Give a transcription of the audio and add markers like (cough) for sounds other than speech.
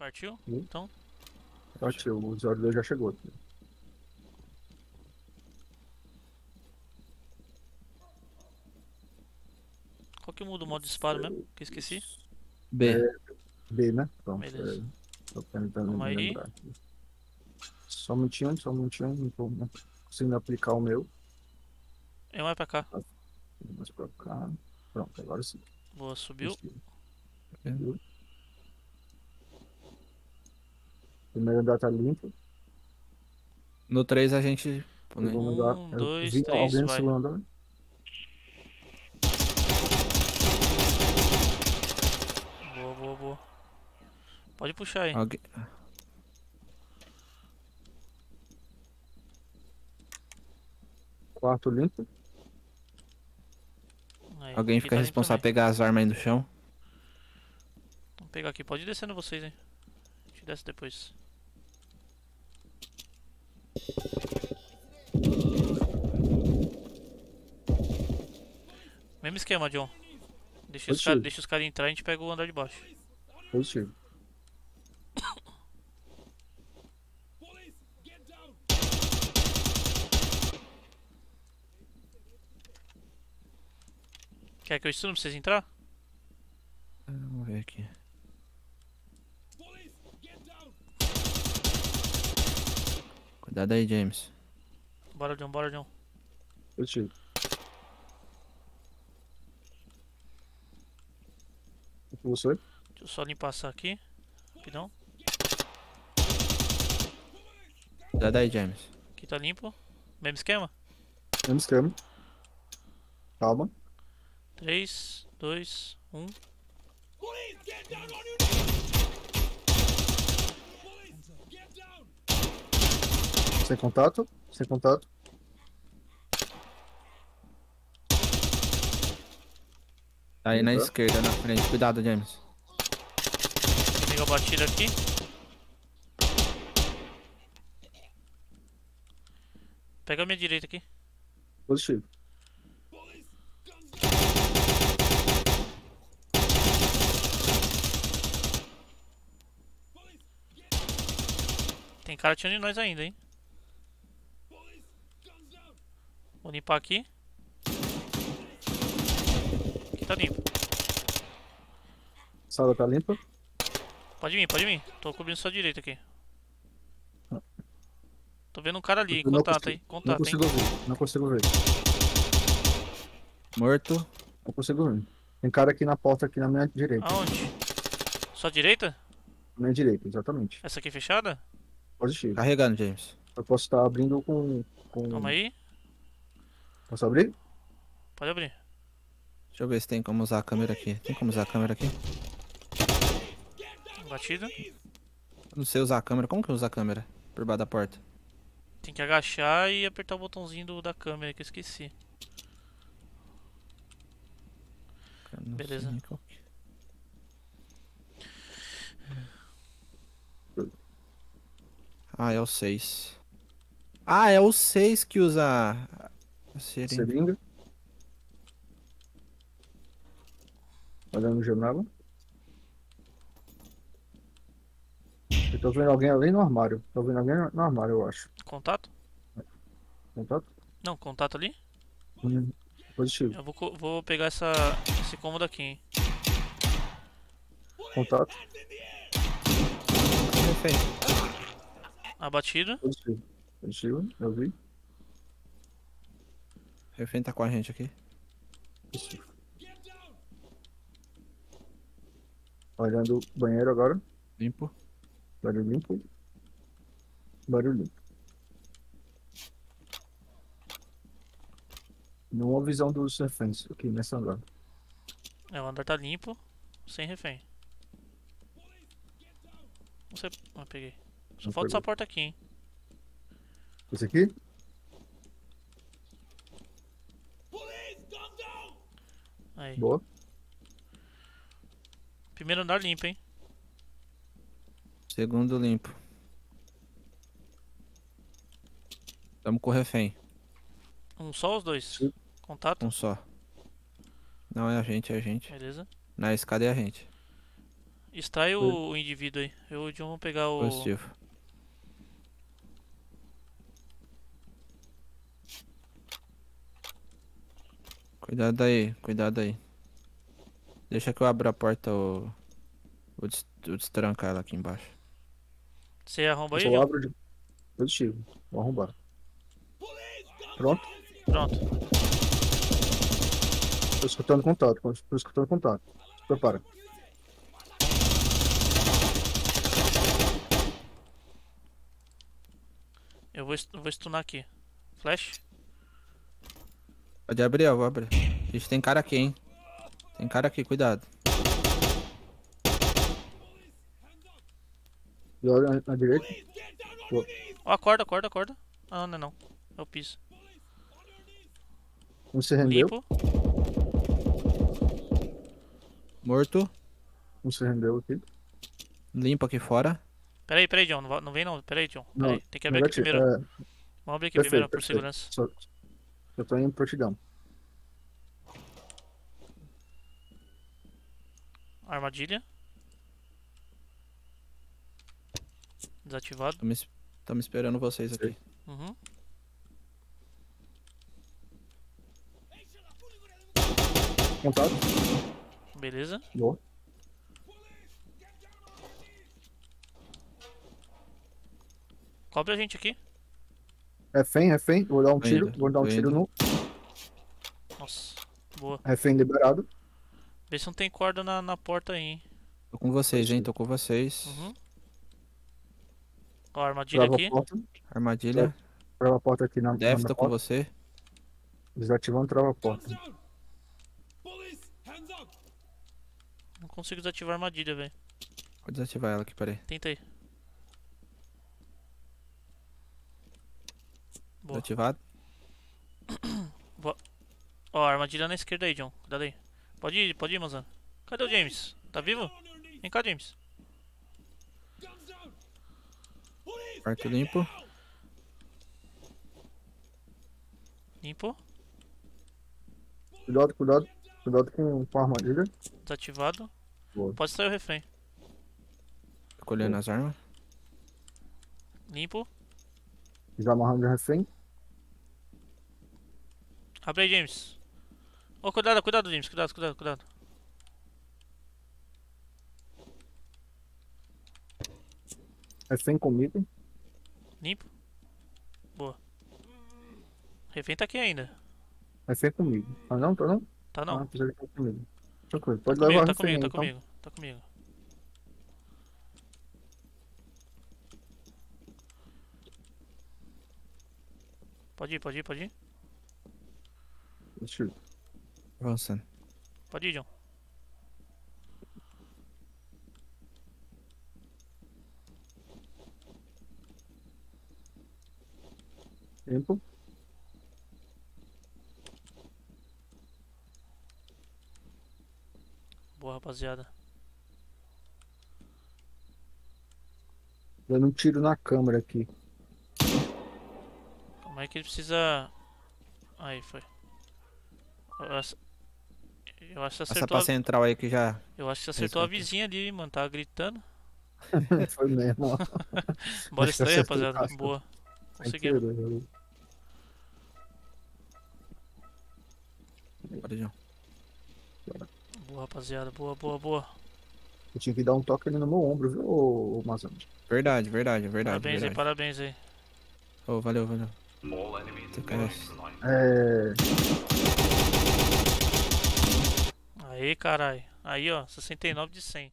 Partiu? Hum. Então, Partiu, o usuário dele já chegou aqui. qual que muda o modo de disparo mesmo? Que eu esqueci. B. B, né? Pronto. Beleza. é, Tô tentando Vamos me aí. lembrar aqui. Só um minutinho, só um minutinho. Não tô conseguindo aplicar o meu. Eu mais pra cá. Mais pra cá. Pronto, agora sim. Boa, subiu. Subiu. Primeiro andar tá limpo. No 3 a gente. Andar. Um, eu dois, vi três, alguém no vai. segundo andar. Boa, boa, boa. Pode puxar aí. Alguém... Quarto limpo. Aí, Alguém fica tá responsável pegar as armas aí do chão. Vamos pegar aqui. Pode ir descendo vocês, hein. A gente desce depois. Mesmo esquema, John. Deixa os, Pode cara, deixa os caras entrar e a gente pega o andar de baixo. Positivo. Quer que eu estudo pra vocês entrar? Vamos ver aqui. Cuidado aí, James. Bora, John, bora, John. Positivo. O que você? Deixa eu só limpar essa aqui. Rapidão. Cuidado aí, James. Aqui tá limpo. Mesmo esquema? Mesmo esquema. Calma. 3, 2, 1. Sem contato. Sem contato. Tá aí na Uhum. esquerda, na frente. Cuidado, James. Pega a batida aqui. Pega a minha direita aqui. Positivo. Tem cara atirando em nós ainda, hein? Vou limpar aqui. Aqui tá limpo. Sala tá limpa. Pode vir, pode vir. Tô cobrindo sua direita aqui. Tô vendo um cara ali, Eu não contato consigo- aí, Não contato, hein? consigo ver. Não consigo ver. Morto. Não consigo ver. Tem cara aqui na porta, aqui na minha direita. Aonde? Sua direita? Na minha direita, exatamente. Essa aqui fechada? Positivo. Carregando, James. Eu posso estar abrindo com. com... Calma aí. Posso abrir? Pode abrir. Deixa eu ver se tem como usar a câmera aqui. Tem como usar a câmera aqui? Batida. Não sei usar a câmera. Como que eu uso a câmera? Por baixo da porta. Tem que agachar e apertar o botãozinho do- da câmera que eu esqueci. Beleza. qual que- Ah, é o 6. Ah, é o 6 que usa seringa. Seringa. Olhando no janela. Eu tô vendo alguém ali no armário. Tô vendo alguém no armário, eu acho. Contato? Contato? Não, contato ali. Hum, Positivo. Eu vou, vou pegar essa, esse cômodo aqui, hein? Contato. Refém. Abatido. Positivo. Positivo. Eu vi. Refém tá com a gente aqui. Positivo. Olhando o banheiro agora. Limpo. Barulho limpo. Barulho limpo. Nenhuma visão dos reféns aqui nessa andar. É, o andar tá limpo. Sem refém. Não sei. Ah, peguei. Só Não falta essa porta aqui, hein? Esse aqui? Aí. Boa. Primeiro andar limpo, hein? Segundo limpo. Tamo com o refém. Um só ou os dois? Sim. Contato? Um só. Não é a gente, é a gente. Beleza. Na escada é a gente. Extrai o, o indivíduo aí. Eu e o John vamos pegar o. Positivo. Cuidado aí, cuidado aí. Deixa que eu abra a porta ou. Vou des- vou destrancar ela aqui embaixo. Você arromba Eu aí, só John? abro de positivo. Vou arrombar. Pronto. Pronto. Tô escutando contato. Tô escutando contato. Prepara. Eu vou, est- vou stunar aqui. Flash. Pode abrir, eu vou abrir. Gente, tem cara aqui, hein? Tem cara aqui, cuidado. E olha na, direita. Ó, acorda, acorda, acorda. Ah, não, não, não. É o piso. Um se rendeu. Limpo. Morto. Um se rendeu aqui. Limpo aqui fora. Pera aí, pera aí, John. Não, vem não. Pera aí, John. Pera Não, aí. Tem que abrir aqui primeiro. É, Vamos abrir aqui perfeito, primeiro por perfeito. segurança. só, eu tô indo prontidão. Armadilha. Desativado. Estamos estamos esperando vocês aqui. Uhum. Contato. Beleza. Boa. Cobre a gente aqui. Refém, refém. Vou dar um tiro. indo, Vou dar um tiro indo. no Nossa. Boa. refém liberado. Vê se não tem corda na, na porta aí, hein. Tô com vocês, hein? Tô com vocês. Uhum. Ó, armadilha Trava aqui. a porta. Armadilha. Trava a porta aqui na, na tô com você. Desativando, trava a porta. Não consigo desativar a armadilha, velho. Vou desativar ela aqui, peraí. Tenta aí. Boa. Desativado. (coughs) Ó, armadilha na esquerda aí, John. Cuidado aí. Pode ir, pode ir, Mazan. Cadê o James? Tá vivo? Vem cá, James. Quarto limpo. Limpo. Cuidado, cuidado. Cuidado com, com a armadilha. Desativado. Boa. Pode sair o refém. Tô colhendo as armas. Limpo. Já amarrando o refém. Abre aí, James. Ô, cuidado, cuidado, James. Cuidado, cuidado, cuidado. Refém comigo. Limpo. Boa. Refém tá aqui ainda. Refém comigo. Ah, não? Tá não? Tá não. Ah, que tá comigo. Tranquilo. Pode Tá comigo, levar tá o refém comigo, tá então. comigo. Tá comigo. Pode ir, pode ir, pode ir. Deixa eu- Avançando. Pode ir, John. Tempo. Boa, rapaziada. Dando um tiro na câmera aqui. Calma aí que ele precisa. Aí, foi. Eu acho, eu acho que Passa acertou, pra a... central aí que já. eu acho que acertou a vizinha ali, mano. Tava gritando. (laughs) Foi mesmo. ó. (laughs) Bora o rapaziada. Boa. Conseguimos. Bora, João. Boa, rapaziada. Boa, boa, boa. Eu tinha que dar um toque ali no meu ombro, viu, ô, ô Mazan? Verdade, verdade, verdade. Parabéns aí, verdade. parabéns aí. Ô, valeu, valeu. É. Aí, caralho. Aí, ó. 69 de 100.